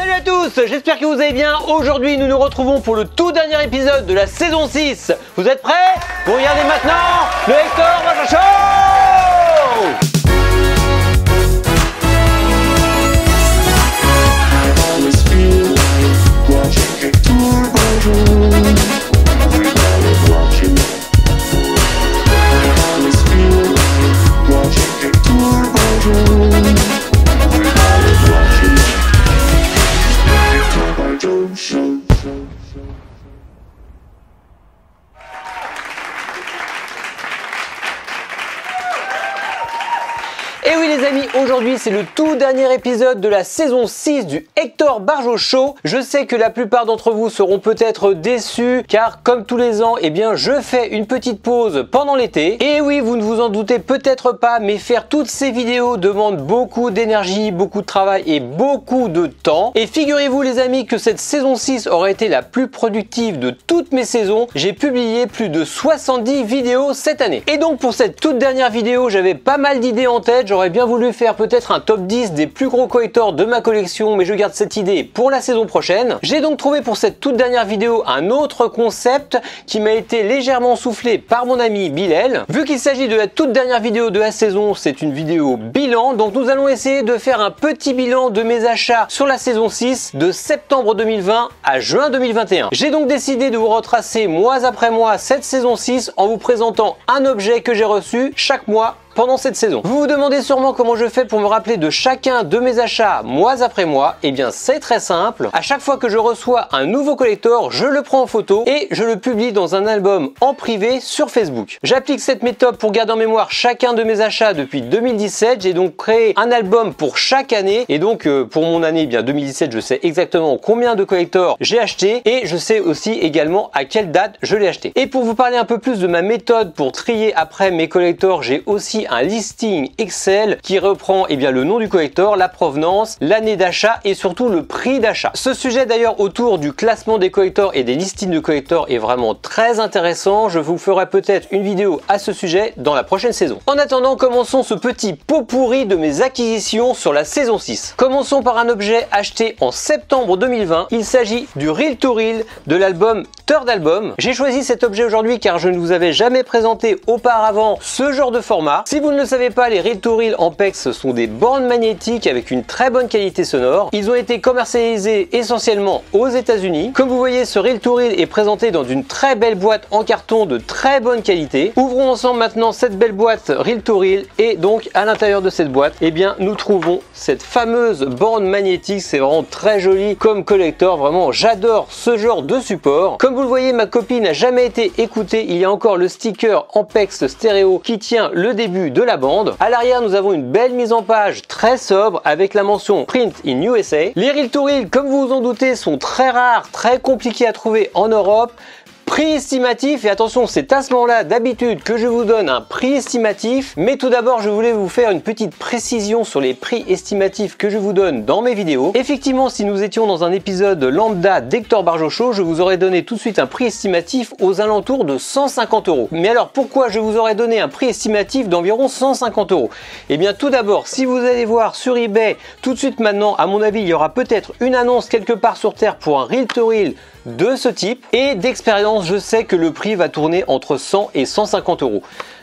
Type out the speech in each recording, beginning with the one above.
Salut à tous, j'espère que vous allez bien. Aujourd'hui, nous nous retrouvons pour le tout dernier épisode de la saison 6. Vous êtes prêts? Vous regardez maintenant le Hector Et oui les amis, aujourd'hui c'est le tout dernier épisode de la saison 6 du Hector Barjo Show. Je sais que la plupart d'entre vous seront peut-être déçus car comme tous les ans, eh bien je fais une petite pause pendant l'été. Et oui, vous ne vous en doutez peut-être pas, mais faire toutes ces vidéos demande beaucoup d'énergie, beaucoup de travail et beaucoup de temps. Et figurez-vous les amis que cette saison 6 aurait été la plus productive de toutes mes saisons. J'ai publié plus de 70 vidéos cette année. Et donc pour cette toute dernière vidéo, j'avais pas mal d'idées en tête bien voulu faire peut-être un top 10 des plus gros collectors de ma collection, mais je garde cette idée pour la saison prochaine. J'ai donc trouvé pour cette toute dernière vidéo un autre concept qui m'a été légèrement soufflé par mon ami Bilal. Vu qu'il s'agit de la toute dernière vidéo de la saison, c'est une vidéo bilan, donc nous allons essayer de faire un petit bilan de mes achats sur la saison 6 de septembre 2020 à juin 2021. J'ai donc décidé de vous retracer mois après mois cette saison 6 en vous présentant un objet que j'ai reçu chaque mois pendant cette saison. Vous vous demandez sûrement comment je fais pour me rappeler de chacun de mes achats mois après mois. Eh bien c'est très simple. À chaque fois que je reçois un nouveau collector, je le prends en photo et je le publie dans un album en privé sur Facebook. J'applique cette méthode pour garder en mémoire chacun de mes achats depuis 2017. J'ai donc créé un album pour chaque année et donc euh, pour mon année eh bien 2017, je sais exactement combien de collectors j'ai acheté et je sais aussi également à quelle date je l'ai acheté. Et pour vous parler un peu plus de ma méthode pour trier après mes collectors, j'ai aussi un listing Excel qui reprend eh bien, le nom du collector, la provenance, l'année d'achat et surtout le prix d'achat. Ce sujet d'ailleurs autour du classement des collectors et des listings de collectors est vraiment très intéressant. Je vous ferai peut-être une vidéo à ce sujet dans la prochaine saison. En attendant, commençons ce petit pot pourri de mes acquisitions sur la saison 6. Commençons par un objet acheté en septembre 2020. Il s'agit du Reel to Reel de l'album Third Album. J'ai choisi cet objet aujourd'hui car je ne vous avais jamais présenté auparavant ce genre de format. Si vous ne le savez pas, les to Reel Ampex sont des bornes magnétiques avec une très bonne qualité sonore. Ils ont été commercialisés essentiellement aux États-Unis. Comme vous voyez, ce Reel est présenté dans une très belle boîte en carton de très bonne qualité. Ouvrons ensemble maintenant cette belle boîte Reel et donc à l'intérieur de cette boîte, eh bien nous trouvons cette fameuse borne magnétique. C'est vraiment très joli comme collector. Vraiment, j'adore ce genre de support. Comme vous le voyez, ma copie n'a jamais été écoutée. Il y a encore le sticker Ampex stéréo qui tient le début de la bande. À l'arrière, nous avons une belle mise en page très sobre avec la mention Print in USA. Les reel to reel, comme vous vous en doutez, sont très rares, très compliqués à trouver en Europe. Prix estimatif, et attention, c'est à ce moment-là d'habitude que je vous donne un prix estimatif, mais tout d'abord, je voulais vous faire une petite précision sur les prix estimatifs que je vous donne dans mes vidéos. Effectivement, si nous étions dans un épisode lambda d'Hector Barjo Show, je vous aurais donné tout de suite un prix estimatif aux alentours de 150 euros. Mais alors, pourquoi je vous aurais donné un prix estimatif d'environ 150 euros? Eh bien, tout d'abord, si vous allez voir sur eBay, tout de suite maintenant, à mon avis, il y aura peut-être une annonce quelque part sur Terre pour un reel to reel de ce type et d'expérience je sais que le prix va tourner entre 100 et 150 euros.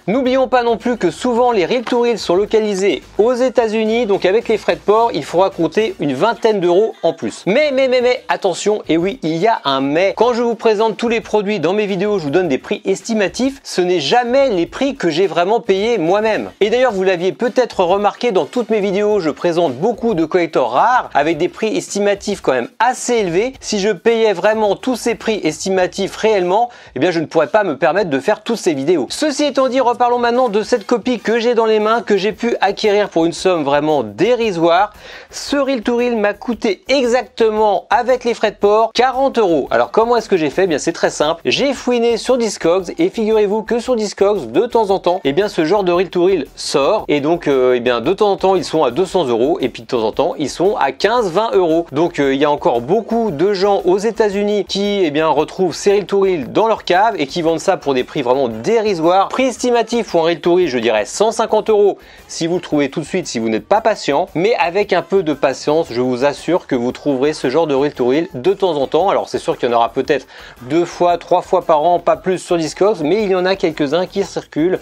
N'oublions pas non plus que souvent les reel to reel sont localisés aux États-Unis, donc avec les frais de port, il faudra compter une vingtaine d'euros en plus. Mais, mais, mais, mais, attention, et oui, il y a un mais. Quand je vous présente tous les produits dans mes vidéos, je vous donne des prix estimatifs, ce n'est jamais les prix que j'ai vraiment payés moi-même. Et d'ailleurs, vous l'aviez peut-être remarqué dans toutes mes vidéos, je présente beaucoup de collecteurs rares avec des prix estimatifs quand même assez élevés. Si je payais vraiment tous ces prix estimatifs réellement, eh bien, je ne pourrais pas me permettre de faire toutes ces vidéos. Ceci étant dit, parlons maintenant de cette copie que j'ai dans les mains, que j'ai pu acquérir pour une somme vraiment dérisoire. Ce reel to m'a coûté exactement, avec les frais de port, 40 euros. Alors comment est-ce que j'ai fait? Eh Bien c'est très simple. J'ai fouiné sur Discogs et figurez-vous que sur Discogs, de temps en temps, eh bien ce genre de reel to sort. Et donc, euh, eh bien de temps en temps, ils sont à 200 euros et puis de temps en temps, ils sont à 15-20 euros. Donc euh, il y a encore beaucoup de gens aux États-Unis qui eh bien retrouvent ces reel to dans leur cave et qui vendent ça pour des prix vraiment dérisoires. Prix estimatif pour un reel to reel, je dirais 150 euros si vous le trouvez tout de suite, si vous n'êtes pas patient. Mais avec un peu de patience, je vous assure que vous trouverez ce genre de reel to reel de temps en temps. Alors c'est sûr qu'il y en aura peut-être deux fois, trois fois par an, pas plus sur Discogs, mais il y en a quelques-uns qui circulent.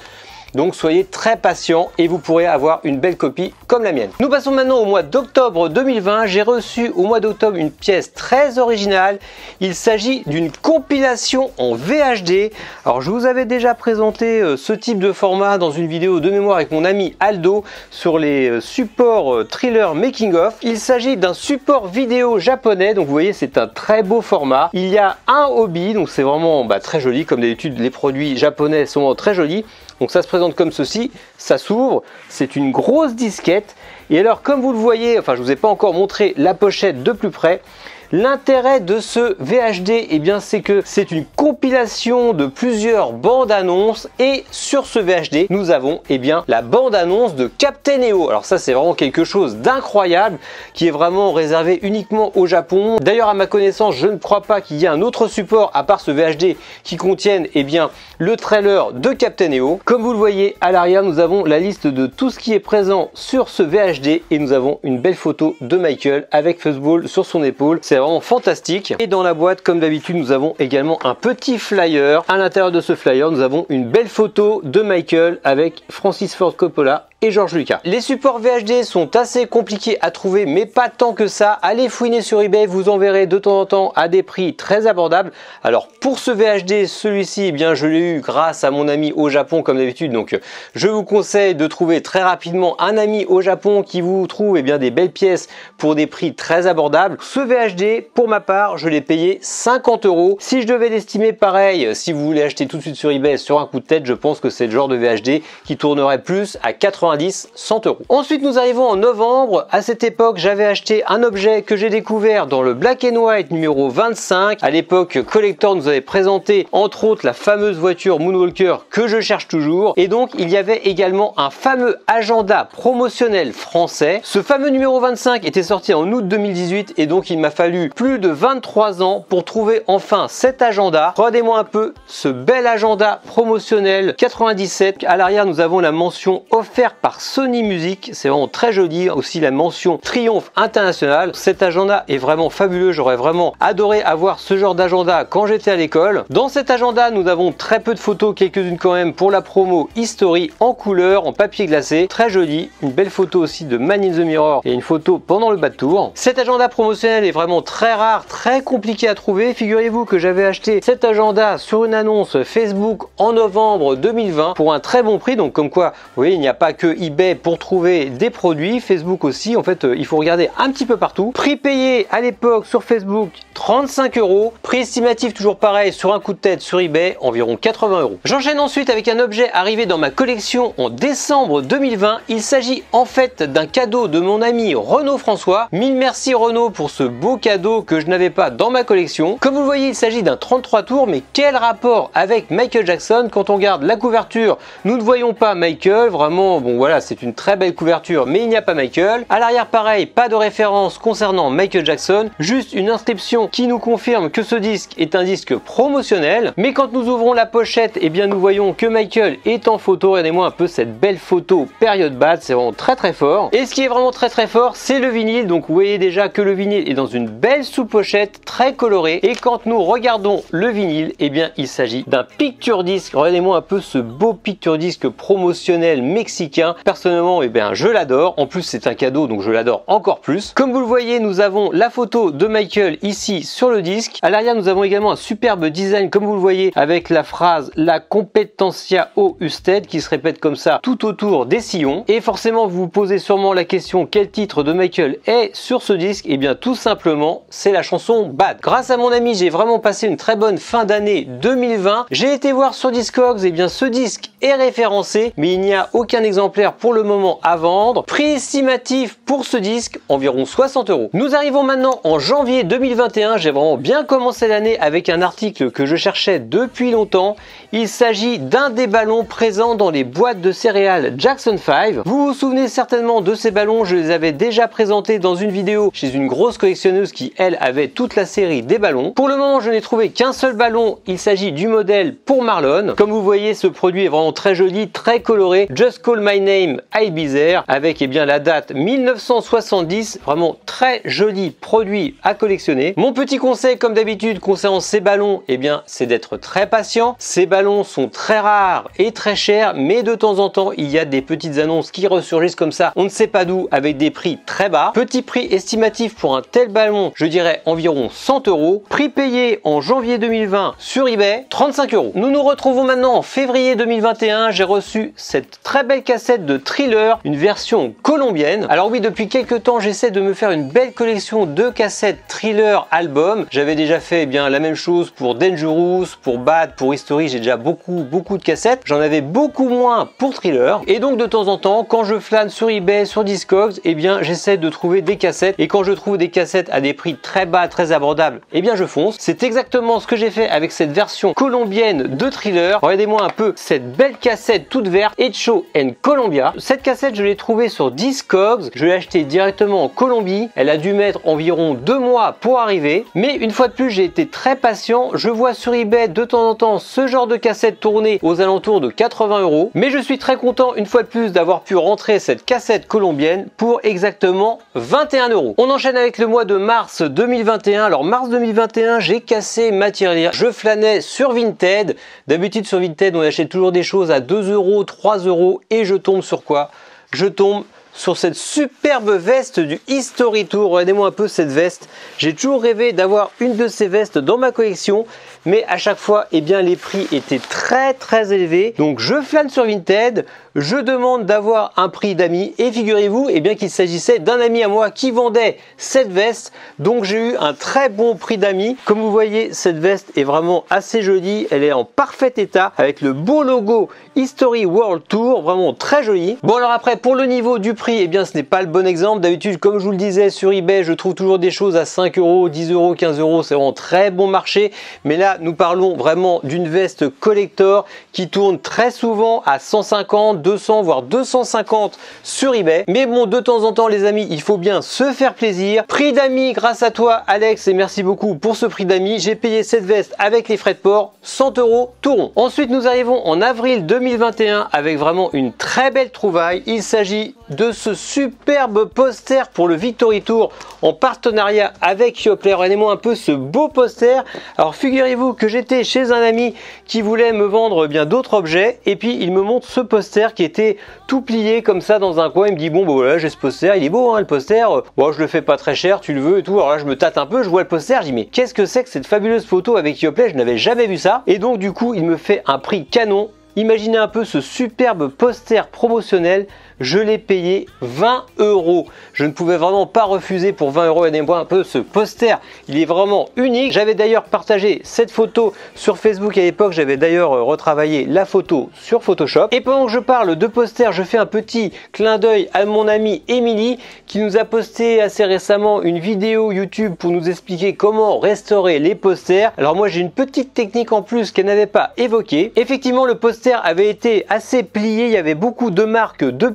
Donc soyez très patient et vous pourrez avoir une belle copie comme la mienne. Nous passons maintenant au mois d'octobre 2020. J'ai reçu au mois d'octobre une pièce très originale. Il s'agit d'une compilation en VHD. Alors je vous avais déjà présenté euh, ce type de format dans une vidéo de mémoire avec mon ami Aldo sur les euh, supports euh, thriller making of. Il s'agit d'un support vidéo japonais. Donc vous voyez c'est un très beau format. Il y a un hobby donc c'est vraiment bah, très joli comme d'habitude les produits japonais sont très jolis. Donc ça se présente comme ceci, ça s'ouvre, c'est une grosse disquette. Et alors comme vous le voyez, enfin je vous ai pas encore montré la pochette de plus près, L'intérêt de ce VHD, eh bien, c'est que c'est une compilation de plusieurs bandes annonces et sur ce VHD, nous avons eh bien, la bande annonce de Captain EO. Alors ça, c'est vraiment quelque chose d'incroyable qui est vraiment réservé uniquement au Japon. D'ailleurs, à ma connaissance, je ne crois pas qu'il y ait un autre support à part ce VHD qui contienne eh bien, le trailer de Captain EO. Comme vous le voyez à l'arrière, nous avons la liste de tout ce qui est présent sur ce VHD et nous avons une belle photo de Michael avec Fuzzball sur son épaule vraiment fantastique. Et dans la boîte, comme d'habitude, nous avons également un petit flyer. À l'intérieur de ce flyer, nous avons une belle photo de Michael avec Francis Ford Coppola et George Lucas. Les supports VHD sont assez compliqués à trouver, mais pas tant que ça. Allez fouiner sur eBay, vous en verrez de temps en temps à des prix très abordables. Alors pour ce VHD, celui-ci, eh bien je l'ai eu grâce à mon ami au Japon comme d'habitude. Donc je vous conseille de trouver très rapidement un ami au Japon qui vous trouve eh bien des belles pièces pour des prix très abordables. Ce VHD, pour ma part, je l'ai payé 50 euros. Si je devais l'estimer pareil, si vous voulez acheter tout de suite sur eBay sur un coup de tête, je pense que c'est le genre de VHD qui tournerait plus à 80 100 euros. Ensuite, nous arrivons en novembre. À cette époque, j'avais acheté un objet que j'ai découvert dans le Black and White numéro 25. À l'époque, Collector nous avait présenté entre autres la fameuse voiture Moonwalker que je cherche toujours. Et donc, il y avait également un fameux agenda promotionnel français. Ce fameux numéro 25 était sorti en août 2018 et donc il m'a fallu plus de 23 ans pour trouver enfin cet agenda. Regardez-moi un peu ce bel agenda promotionnel 97. À l'arrière, nous avons la mention offerte par Sony Music. C'est vraiment très joli. Aussi la mention Triomphe International. Cet agenda est vraiment fabuleux. J'aurais vraiment adoré avoir ce genre d'agenda quand j'étais à l'école. Dans cet agenda, nous avons très peu de photos, quelques-unes quand même pour la promo History en couleur, en papier glacé. Très joli. Une belle photo aussi de Man in the Mirror et une photo pendant le bas de tour. Cet agenda promotionnel est vraiment très rare, très compliqué à trouver. Figurez-vous que j'avais acheté cet agenda sur une annonce Facebook en novembre 2020 pour un très bon prix. Donc comme quoi, vous voyez, il n'y a pas que eBay pour trouver des produits, Facebook aussi. En fait, euh, il faut regarder un petit peu partout. Prix payé à l'époque sur Facebook 35 euros. Prix estimatif toujours pareil sur un coup de tête sur eBay environ 80 euros. J'enchaîne ensuite avec un objet arrivé dans ma collection en décembre 2020. Il s'agit en fait d'un cadeau de mon ami Renaud François. Mille merci Renaud pour ce beau cadeau que je n'avais pas dans ma collection. Comme vous le voyez, il s'agit d'un 33 tours, mais quel rapport avec Michael Jackson? Quand on regarde la couverture, nous ne voyons pas Michael. Vraiment, bon voilà, c'est une très belle couverture, mais il n'y a pas Michael. À l'arrière, pareil, pas de référence concernant Michael Jackson, juste une inscription qui nous confirme que ce disque est un disque promotionnel. Mais quand nous ouvrons la pochette, eh bien nous voyons que Michael est en photo. Regardez-moi un peu cette belle photo période bad, c'est vraiment très très fort. Et ce qui est vraiment très très fort, c'est le vinyle. Donc vous voyez déjà que le vinyle est dans une belle sous-pochette très colorée. Et quand nous regardons le vinyle, eh bien il s'agit d'un picture disque. Regardez-moi un peu ce beau picture disque promotionnel mexicain Personnellement, eh bien, je l'adore. En plus, c'est un cadeau, donc je l'adore encore plus. Comme vous le voyez, nous avons la photo de Michael ici sur le disque. À l'arrière, nous avons également un superbe design, comme vous le voyez, avec la phrase La competencia o usted qui se répète comme ça tout autour des sillons. Et forcément, vous vous posez sûrement la question quel titre de Michael est sur ce disque? Eh bien, tout simplement, c'est la chanson Bad. Grâce à mon ami, j'ai vraiment passé une très bonne fin d'année 2020. J'ai été voir sur Discogs, et eh bien, ce disque est référencé, mais il n'y a aucun exemple pour le moment à vendre. Prix estimatif pour ce disque, environ 60 euros. Nous arrivons maintenant en janvier 2021. J'ai vraiment bien commencé l'année avec un article que je cherchais depuis longtemps. Il s'agit d'un des ballons présents dans les boîtes de céréales Jackson 5. Vous vous souvenez certainement de ces ballons, je les avais déjà présentés dans une vidéo chez une grosse collectionneuse qui elle avait toute la série des ballons. Pour le moment je n'ai trouvé qu'un seul ballon, il s'agit du modèle pour Marlon. Comme vous voyez ce produit est vraiment très joli, très coloré. Just Call My Name avec eh bien, la date 1970, vraiment très joli produit à collectionner. Mon petit conseil comme d'habitude concernant ces ballons, eh bien c'est d'être très patient. Ces ballons sont très rares et très chers mais de temps en temps il y a des petites annonces qui ressurgissent comme ça, on ne sait pas d'où avec des prix très bas. Petit prix estimatif pour un tel ballon, je dirais environ 100 euros. Prix payé en janvier 2020 sur eBay, 35 euros. Nous nous retrouvons maintenant en février 2021. J'ai reçu cette très belle cassette de Thriller, une version colombienne. Alors oui, depuis quelques temps, j'essaie de me faire une belle collection de cassettes Thriller album. J'avais déjà fait eh bien la même chose pour Dangerous, pour Bad, pour History. J'ai déjà beaucoup, beaucoup de cassettes. J'en avais beaucoup moins pour Thriller. Et donc de temps en temps, quand je flâne sur eBay, sur Discogs, eh bien j'essaie de trouver des cassettes. Et quand je trouve des cassettes à des prix très bas, très abordables, eh bien je fonce. C'est exactement ce que j'ai fait avec cette version colombienne de Thriller. Regardez-moi un peu cette belle cassette toute verte, Echo and Cette cassette, je l'ai trouvée sur Discogs. Je l'ai achetée directement en Colombie. Elle a dû mettre environ deux mois pour arriver. Mais une fois de plus, j'ai été très patient. Je vois sur eBay de temps en temps ce genre de cassette tournée aux alentours de 80 euros. Mais je suis très content une fois de plus d'avoir pu rentrer cette cassette colombienne pour exactement 21 euros. On enchaîne avec le mois de mars 2021. Alors mars 2021, j'ai cassé matière Je flânais sur Vinted. D'habitude sur Vinted, on achète toujours des choses à 2 euros, 3 euros et je tombe sur quoi Je tombe sur cette superbe veste du History Tour. Regardez-moi un peu cette veste. J'ai toujours rêvé d'avoir une de ces vestes dans ma collection, mais à chaque fois, eh bien, les prix étaient très très élevés. Donc je flâne sur Vinted, je demande d'avoir un prix d'amis et figurez-vous eh bien qu'il s'agissait d'un ami à moi qui vendait cette veste. Donc j'ai eu un très bon prix d'amis. Comme vous voyez, cette veste est vraiment assez jolie. Elle est en parfait état avec le beau logo History World Tour, vraiment très joli. Bon alors après pour le niveau du prix, eh bien ce n'est pas le bon exemple. D'habitude, comme je vous le disais sur eBay, je trouve toujours des choses à 5 euros, 10 euros, 15 euros. C'est vraiment très bon marché. Mais là, nous parlons vraiment d'une veste collector qui tourne très souvent à 150 200 voire 250 sur eBay. Mais bon, de temps en temps les amis, il faut bien se faire plaisir. Prix d'amis grâce à toi Alex et merci beaucoup pour ce prix d'amis. J'ai payé cette veste avec les frais de port, 100 euros tout rond. Ensuite, nous arrivons en avril 2021 avec vraiment une très belle trouvaille. Il s'agit de ce superbe poster pour le Victory Tour en partenariat avec Yoplait. Regardez-moi un peu ce beau poster. Alors figurez-vous que j'étais chez un ami qui voulait me vendre bien d'autres objets et puis il me montre ce poster qui était tout plié comme ça dans un coin. Il me dit bon bah voilà j'ai ce poster, il est beau hein, le poster. Bon je le fais pas très cher, tu le veux et tout. Alors là je me tâte un peu, je vois le poster, je dis mais qu'est-ce que c'est que cette fabuleuse photo avec Yoplait? Je n'avais jamais vu ça. Et donc du coup il me fait un prix canon. Imaginez un peu ce superbe poster promotionnel je l'ai payé 20 euros. Je ne pouvais vraiment pas refuser pour 20 euros. Regardez-moi un peu ce poster, il est vraiment unique. J'avais d'ailleurs partagé cette photo sur Facebook à l'époque. J'avais d'ailleurs retravaillé la photo sur Photoshop. Et pendant que je parle de poster, je fais un petit clin d'œil à mon ami Émilie qui nous a posté assez récemment une vidéo YouTube pour nous expliquer comment restaurer les posters. Alors moi j'ai une petite technique en plus qu'elle n'avait pas évoquée. Effectivement le poster avait été assez plié, il y avait beaucoup de marques de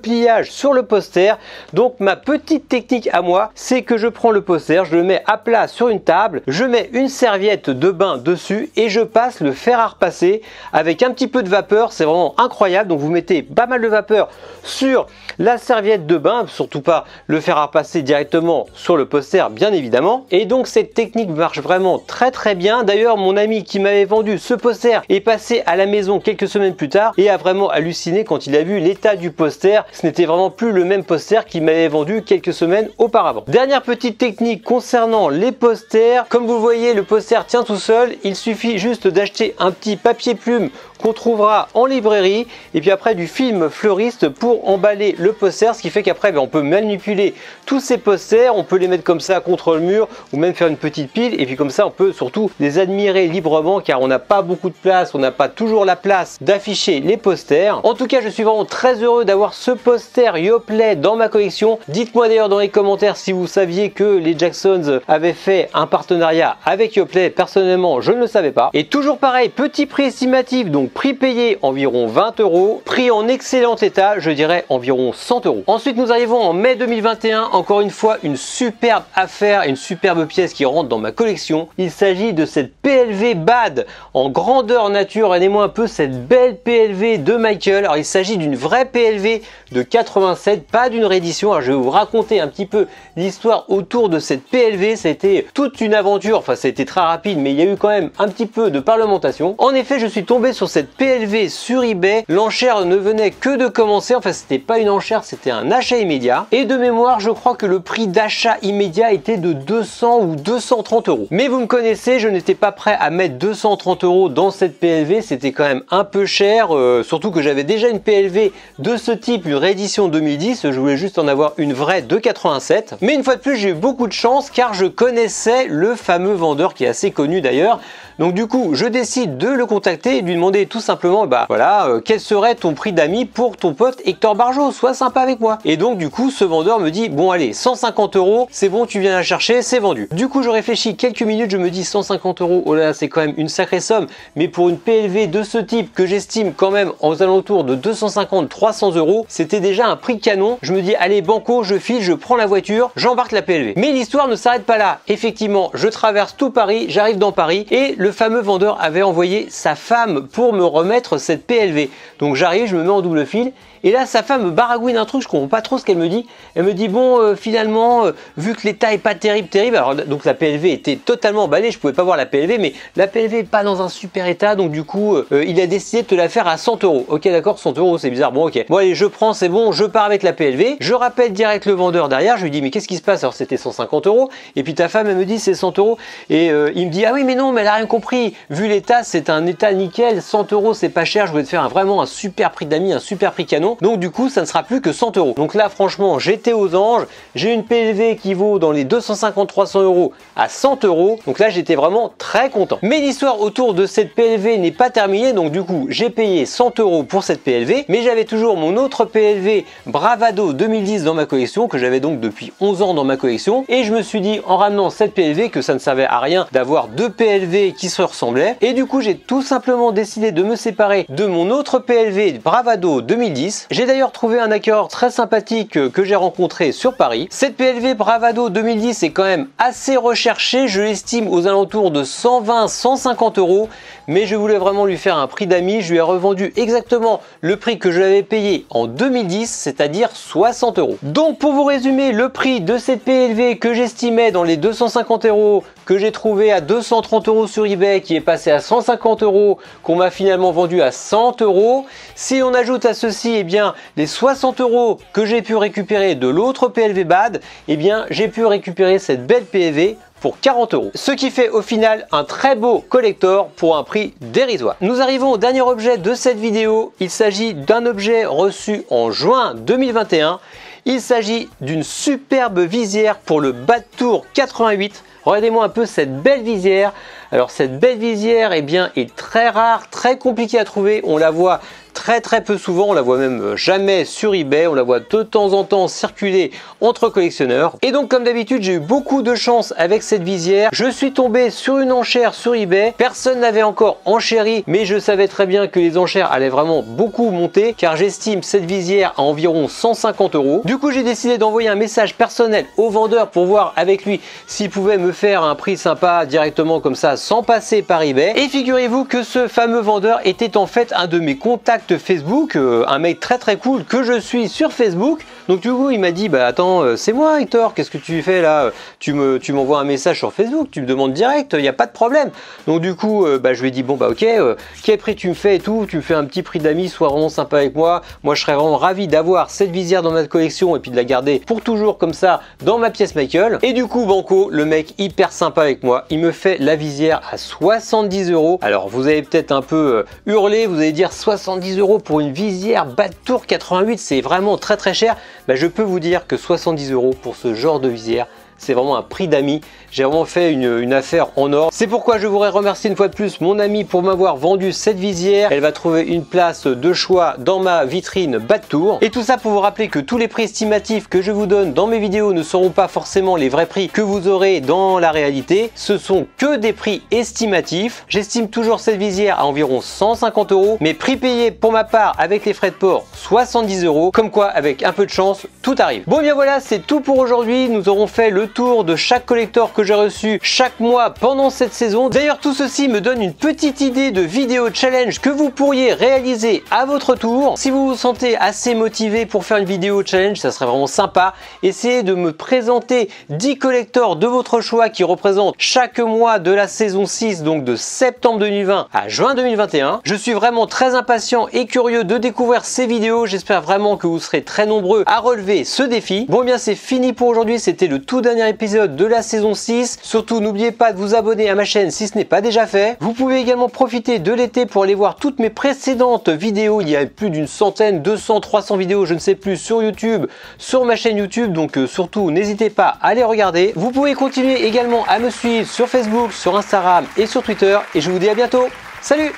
sur le poster. Donc ma petite technique à moi, c'est que je prends le poster, je le mets à plat sur une table, je mets une serviette de bain dessus et je passe le fer à repasser avec un petit peu de vapeur. C'est vraiment incroyable. Donc vous mettez pas mal de vapeur sur la serviette de bain, surtout pas le fer à repasser directement sur le poster, bien évidemment. Et donc cette technique marche vraiment très très bien. D'ailleurs, mon ami qui m'avait vendu ce poster est passé à la maison quelques semaines plus tard et a vraiment halluciné quand il a vu l'état du poster. Ce n'était vraiment plus le même poster qu'il m'avait vendu quelques semaines auparavant. Dernière petite technique concernant les posters. Comme vous voyez, le poster tient tout seul. Il suffit juste d'acheter un petit papier plume qu'on trouvera en librairie et puis après du film fleuriste pour emballer le poster, ce qui fait qu'après ben, on peut manipuler tous ces posters, on peut les mettre comme ça contre le mur ou même faire une petite pile et puis comme ça on peut surtout les admirer librement car on n'a pas beaucoup de place, on n'a pas toujours la place d'afficher les posters. En tout cas, je suis vraiment très heureux d'avoir ce poster Yoplait dans ma collection. Dites-moi d'ailleurs dans les commentaires si vous saviez que les Jacksons avaient fait un partenariat avec Yoplait. Personnellement, je ne le savais pas. Et toujours pareil, petit prix estimatif, donc prix payé environ 20 euros, prix en excellent état, je dirais environ 100 euros. Ensuite, nous arrivons en mai 2021, encore une fois une superbe affaire, une superbe pièce qui rentre dans ma collection. Il s'agit de cette PLV Bad en grandeur nature. Regardez-moi un peu cette belle PLV de Michael. Alors il s'agit d'une vraie PLV de 87, pas d'une réédition. Alors je vais vous raconter un petit peu l'histoire autour de cette PLV. Été toute une aventure, enfin été très rapide, mais il y a eu quand même un petit peu de parlementation. En effet, je suis tombé sur cette PLV sur eBay. L'enchère ne venait que de commencer, enfin c'était pas une enchère, c'était un achat immédiat. Et de mémoire, je crois que le prix d'achat immédiat était de 200 ou 230 euros. Mais vous me connaissez, je n'étais pas prêt à mettre 230 euros dans cette PLV, c'était quand même un peu cher, euh, surtout que j'avais déjà une PLV de ce type, une réédition 2010, je voulais juste en avoir une vraie de 87. Mais une fois de plus, j'ai eu beaucoup de chance car je connaissais le fameux vendeur qui est assez connu d'ailleurs. Donc du coup, je décide de le contacter et lui demander tout simplement, bah voilà, euh, quel serait ton prix d'amis pour ton pote Hector Barjot? Sois sympa avec moi. Et donc du coup, ce vendeur me dit, bon allez, 150 euros, c'est bon, tu viens la chercher, c'est vendu. Du coup, je réfléchis quelques minutes, je me dis 150 euros, oh là, c'est quand même une sacrée somme, mais pour une PLV de ce type que j'estime quand même aux alentours de 250-300 euros, c'était déjà un prix canon. Je me dis, allez, banco, je file, je prends la voiture, j'embarque la PLV. Mais l'histoire ne s'arrête pas là. Effectivement, je traverse tout Paris, j'arrive dans Paris et le fameux vendeur avait envoyé sa femme pour me remettre cette PLV. Donc j'arrive, je me mets en double fil et là, sa femme me baragouine un truc, je comprends pas trop ce qu'elle me dit. Elle me dit bon, euh, finalement, euh, vu que l'état est pas terrible, terrible. Alors donc la PLV était totalement emballée, je pouvais pas voir la PLV, mais la PLV est pas dans un super état, donc du coup, euh, il a décidé de te la faire à 100 euros. Ok, d'accord, 100 euros, c'est bizarre. Bon, ok. Bon allez, je prends, c'est bon, je pars avec la PLV. Je rappelle direct le vendeur derrière. Je lui dis mais qu'est-ce qui se passe? Alors c'était 150 euros. Et puis ta femme, elle me dit c'est 100 euros. Et il me dit ah oui mais non, mais elle a rien compris. Vu l'état, c'est un état nickel. 100 euros, c'est pas cher. Je voulais te faire vraiment un super prix d'amis, un super prix canon. Donc du coup, ça ne sera plus que 100 euros. Donc là, franchement, j'étais aux anges. J'ai une PLV qui vaut dans les 250-300 euros à 100 euros. Donc là, j'étais vraiment très content. Mais l'histoire autour de cette PLV n'est pas terminée. Donc du coup, j'ai payé 100 euros pour cette PLV. Mais j'avais toujours mon autre PLV Bravado 2010 dans ma collection, que j'avais donc depuis 11 ans dans ma collection. Et je me suis dit, en ramenant cette PLV, que ça ne servait à rien d'avoir deux PLV qui se ressemblaient. Et du coup, j'ai tout simplement décidé de me séparer de mon autre PLV Bravado 2010. J'ai d'ailleurs trouvé un accord très sympathique que j'ai rencontré sur Paris. Cette PLV Bravado 2010 est quand même assez recherchée, je l'estime aux alentours de 120-150 euros, mais je voulais vraiment lui faire un prix d'amis. Je lui ai revendu exactement le prix que je l'avais payé en 2010, c'est-à-dire 60 euros. Donc pour vous résumer, le prix de cette PLV que j'estimais dans les 250 euros, que j'ai trouvé à 230 euros sur eBay, qui est passé à 150 euros, qu'on m'a finalement vendu à 100 euros. Si on ajoute à ceci, eh bien, les 60 euros que j'ai pu récupérer de l'autre PLV BAD, eh bien, j'ai pu récupérer cette belle PLV pour 40 euros. Ce qui fait au final un très beau collector pour un prix dérisoire. Nous arrivons au dernier objet de cette vidéo. Il s'agit d'un objet reçu en juin 2021. Il s'agit d'une superbe visière pour le Bad Tour 88. Regardez-moi un peu cette belle visière. Alors cette belle visière eh bien, est très rare, très compliquée à trouver. On la voit très très peu souvent, on la voit même jamais sur eBay, on la voit de temps en temps circuler entre collectionneurs. Et donc comme d'habitude j'ai eu beaucoup de chance avec cette visière, je suis tombé sur une enchère sur eBay, personne n'avait encore enchéri mais je savais très bien que les enchères allaient vraiment beaucoup monter car j'estime cette visière à environ 150 euros. Du coup j'ai décidé d'envoyer un message personnel au vendeur pour voir avec lui s'il pouvait me faire un prix sympa directement comme ça sans passer par eBay. Et figurez-vous que ce fameux vendeur était en fait un de mes contacts Facebook, euh, un mec très très cool que je suis sur Facebook. Donc du coup, il m'a dit, bah attends, euh, c'est moi Hector, qu'est-ce que tu fais là? Tu me, m'envoies un message sur Facebook, tu me demandes direct, il n'y a pas de problème. Donc du coup, euh, bah, je lui ai dit, bon bah ok, euh, quel prix tu me fais et tout, tu me fais un petit prix d'amis, sois vraiment sympa avec moi. Moi, je serais vraiment ravi d'avoir cette visière dans ma collection et puis de la garder pour toujours comme ça dans ma pièce Michael. Et du coup, Banco, le mec hyper sympa avec moi, il me fait la visière à 70 euros. Alors vous avez peut-être un peu hurlé, vous allez dire 70 euros pour une visière Tour 88, c'est vraiment très très cher. Bah, je peux vous dire que 70 euros pour ce genre de visière, c'est vraiment un prix d'amis. J'ai vraiment fait une, affaire en or. C'est pourquoi je voudrais remercier une fois de plus mon ami pour m'avoir vendu cette visière. Elle va trouver une place de choix dans ma vitrine bas de tour. Et tout ça pour vous rappeler que tous les prix estimatifs que je vous donne dans mes vidéos ne seront pas forcément les vrais prix que vous aurez dans la réalité. Ce sont que des prix estimatifs. J'estime toujours cette visière à environ 150 euros. Mais prix payé pour ma part avec les frais de port 70 euros. Comme quoi avec un peu de chance tout arrive. Bon bien voilà c'est tout pour aujourd'hui. Nous aurons fait le tour de chaque collector que j'ai reçu chaque mois pendant cette saison. D'ailleurs tout ceci me donne une petite idée de vidéo challenge que vous pourriez réaliser à votre tour. Si vous vous sentez assez motivé pour faire une vidéo challenge, ça serait vraiment sympa. Essayez de me présenter 10 collectors de votre choix qui représentent chaque mois de la saison 6, donc de septembre 2020 à juin 2021. Je suis vraiment très impatient et curieux de découvrir ces vidéos. J'espère vraiment que vous serez très nombreux à relever ce défi. Bon eh bien c'est fini pour aujourd'hui, c'était le tout dernier épisode de la saison 6. Surtout, n'oubliez pas de vous abonner à ma chaîne si ce n'est pas déjà fait. Vous pouvez également profiter de l'été pour aller voir toutes mes précédentes vidéos. Il y a plus d'une centaine, 200, 300 vidéos, je ne sais plus, sur YouTube, sur ma chaîne YouTube. Donc euh, surtout, n'hésitez pas à les regarder. Vous pouvez continuer également à me suivre sur Facebook, sur Instagram et sur Twitter. Et je vous dis à bientôt. Salut